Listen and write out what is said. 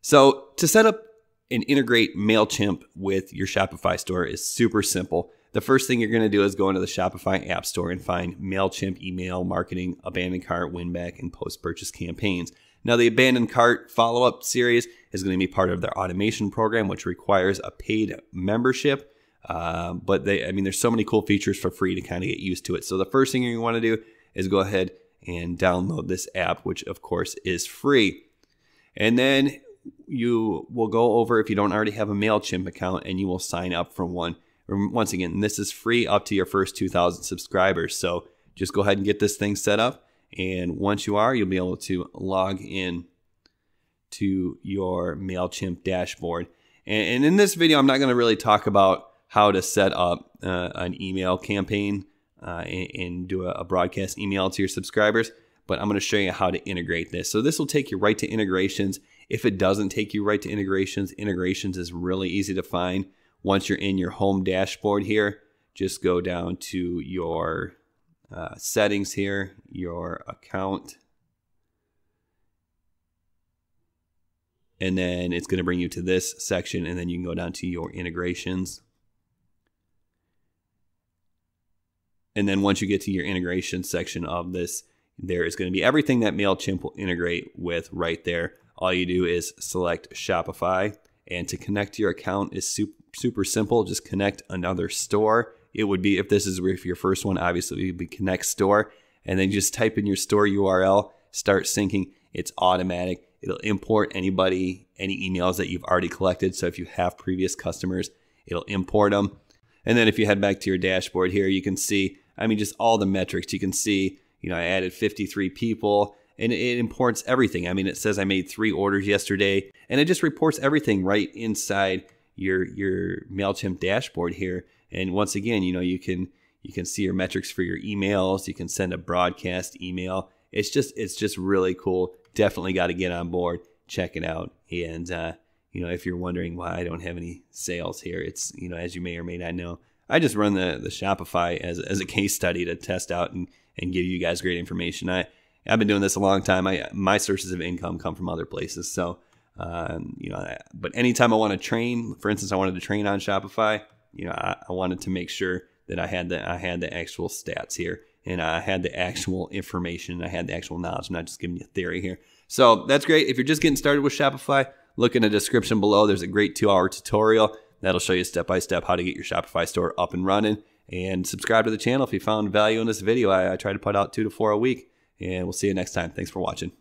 So to set up and integrate MailChimp with your Shopify store is super simple. The first thing you're going to do is go into the Shopify App Store and find MailChimp email marketing, abandoned cart, winback, and post purchase campaigns. Now, the abandoned cart follow up series is going to be part of their automation program, which requires a paid membership. Uh, but they, I mean, there's so many cool features for free to kind of get used to it. So the first thing you want to do is go ahead and download this app, which of course is free. And then you will go over if you don't already have a MailChimp account and you will sign up for one. Once again, this is free up to your first 2,000 subscribers. So just go ahead and get this thing set up. And once you are, you'll be able to log in to your MailChimp dashboard. And, in this video, I'm not going to really talk about how to set up uh, an email campaign uh, and, and, do a, a broadcast email to your subscribers, but I'm going to show you how to integrate this. So this will take you right to integrations. If it doesn't take you right to integrations, integrations is really easy to find. Once you're in your home dashboard here, just go down to your uh, settings here, your account, and then it's going to bring you to this section, and then you can go down to your integrations. And then once you get to your integration section of this, there is going to be everything that MailChimp will integrate with right there all you do is select Shopify. And to connect your account is super, super simple. Just connect another store. It would be, if this is if your first one, obviously it would be connect store. And then just type in your store URL, start syncing. It's automatic. It'll import anybody, any emails that you've already collected. So if you have previous customers, it'll import them. And then if you head back to your dashboard here, you can see, I mean, just all the metrics. You can see, you know, I added 53 people and it imports everything. I mean, it says I made three orders yesterday, and it just reports everything right inside your your Mailchimp dashboard here. And once again, you know, you can you can see your metrics for your emails. You can send a broadcast email. It's just it's just really cool. Definitely got to get on board. Check it out. And uh, you know, if you're wondering why I don't have any sales here, it's you know, as you may or may not know, I just run the the Shopify as as a case study to test out and and give you guys great information. I I've been doing this a long time. I, my sources of income come from other places. So, um, you know, but anytime I want to train, for instance, I wanted to train on Shopify, you know, I, I wanted to make sure that I had the, I had the actual stats here and I had the actual information. I had the actual knowledge, I'm not just giving you theory here. So that's great. If you're just getting started with Shopify, look in the description below. There's a great two hour tutorial that'll show you step by step how to get your Shopify store up and running. And subscribe to the channel if you found value in this video. I, I try to put out two to four a week. And we'll see you next time. Thanks for watching.